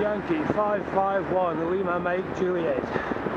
Yankee 551 Lima Mike Juliet.